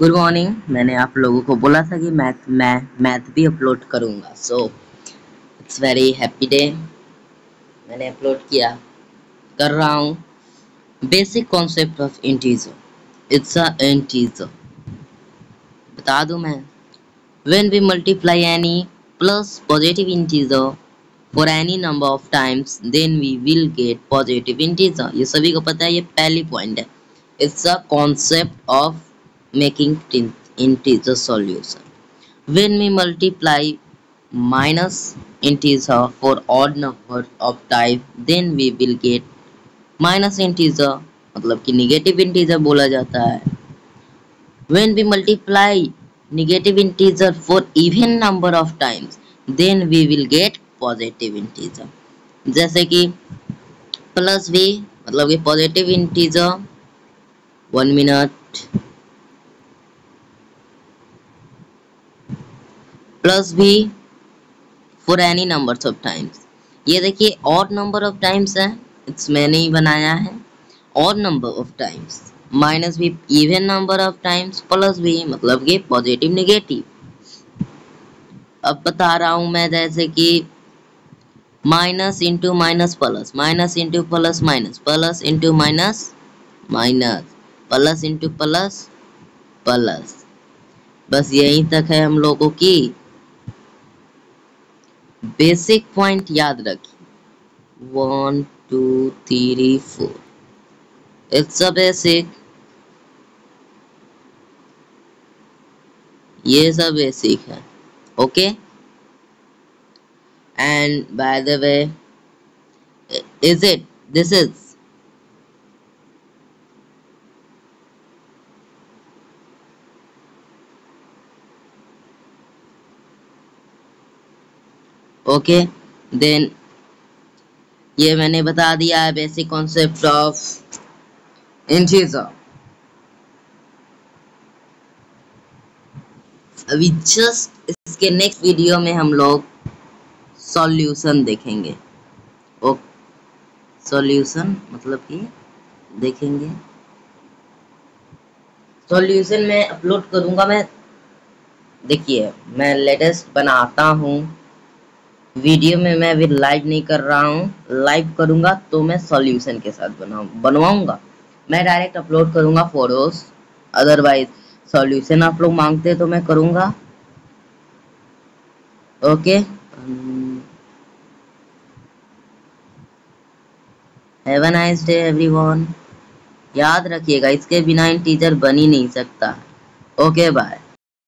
Good morning मैंने आप लोगों को बोला था कि मैथ मैं मैथ भी अपलोड करूँगा. So it's very happy day मैंने अपलोड किया. कर रहा हूँ. Basic concept of integer it's a integer बता दूँ मैं. When we multiply any plus positive integer for any number of times then we will get positive integer ये सभी को पता है, ये पहली पॉइंट है. It's a concept of making integer solution when we multiply minus integer for odd number of type then we will get minus integer मतलब कि negative integer बोला जाता है when we multiply negative integer for even number of times then we will get positive integer जैसे कि plus v मतलब कि positive integer one minute plus b for any numbers of times. ये देखिए और नंबर ऑफ़ टाइम्स है it's मैंने ही बनाया है और नंबर ऑफ़ टाइम्स माइनस भी even number of times plus भी मतलब कि पॉजिटिव नेगेटिव अब बता रहा हूँ मैं जैसे कि minus into minus plus minus into plus minus plus into minus minus plus into plus plus बस यहीं तक है हम लोगों की बेसिक पॉइंट याद रखिए। One two three four it's a basic ये सब बेसिक है। Okay and by the way is it this is okay then ये मैंने बता दिया है basic concept of in integer अभी जस्ट इसके नेक्स्ट वीडियो में हम लोग सॉल्यूशन देखेंगे। ओ सॉल्यूशन मतलब कि देखेंगे। सॉल्यूशन में अपलोड करूँगा, मैं देखिए, मैं लेटेस्ट बनाता हूँ। वीडियो में मैं अभी लाइव नहीं कर रहा हूँ। लाइव करूँगा तो मैं सॉल्यूशन के साथ बनाऊ, बनवाऊँगा। मैं डायरेक्ट अपलोड करूँगा फ़ोटोज़ अदरवाइज़ सॉल्यूशन आप लोग मांगते तो मैं करूँगा। Okay have nice day everyone याद रखिएगा, इसके बिना इन टीचर बन ही नहीं सकता। Okay bye